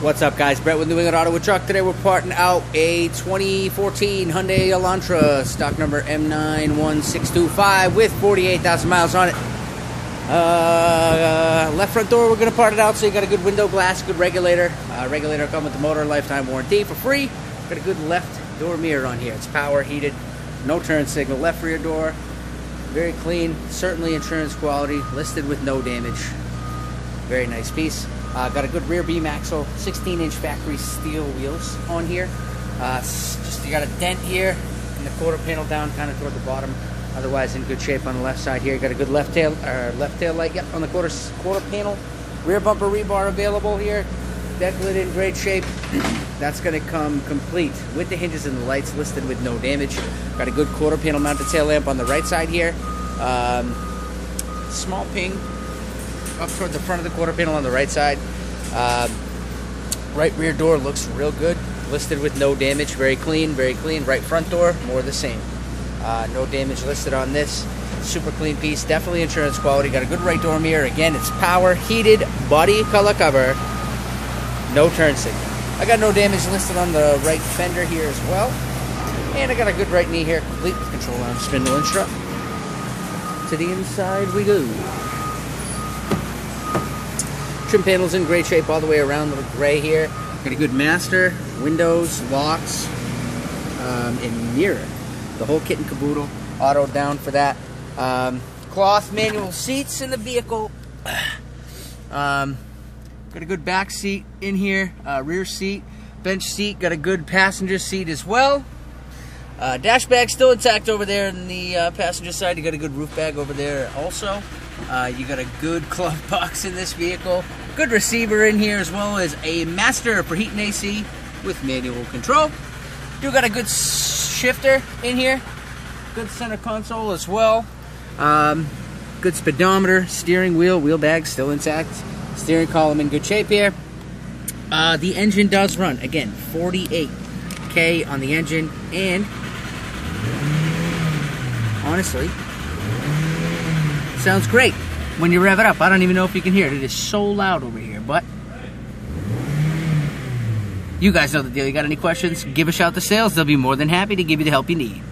What's up, guys? Brett with New England Auto with Truck. Today we're parting out a 2014 Hyundai Elantra, stock number M91625 with 48,000 miles on it. Uh, left front door, we're going to part it out so you got a good window glass, good regulator. Uh, regulator come with the motor, lifetime warranty for free. Got a good left door mirror on here. It's power heated, no turn signal, left rear door, very clean, certainly insurance quality, listed with no damage. Very nice piece. Uh, got a good rear beam axle, 16 inch factory steel wheels on here. Uh, just you got a dent here and the quarter panel down kind of toward the bottom. Otherwise in good shape on the left side here. Got a good left tail uh, left tail light yep, on the quarter quarter panel. Rear bumper rebar available here. Deck lid in great shape. That's going to come complete with the hinges and the lights listed with no damage. Got a good quarter panel mounted tail lamp on the right side here. Um, small ping up toward the front of the quarter panel on the right side. Uh, right rear door looks real good. Listed with no damage. Very clean, very clean. Right front door, more the same. Uh, no damage listed on this. Super clean piece. Definitely insurance quality. Got a good right door mirror. Again, it's power heated body color cover. No turn signal. I got no damage listed on the right fender here as well. And I got a good right knee here, complete with control arm spindle and strut. To the inside we go. Trim panels in great shape all the way around, little gray here. Got a good master, windows, locks, um, and mirror. The whole kit and caboodle, auto down for that. Um, cloth manual seats in the vehicle. Um, got a good back seat in here, uh, rear seat, bench seat. Got a good passenger seat as well. Uh, dash bag still intact over there in the uh, passenger side. You got a good roof bag over there also. Uh, you got a good glove box in this vehicle. Good receiver in here as well as a master for heat and AC with manual control. You got a good shifter in here. Good center console as well. Um, good speedometer, steering wheel, wheel bag still intact. Steering column in good shape here. Uh, the engine does run. Again, 48K on the engine. And honestly, sounds great when you rev it up. I don't even know if you can hear it. It is so loud over here, but you guys know the deal. You got any questions? Give a shout to sales. They'll be more than happy to give you the help you need.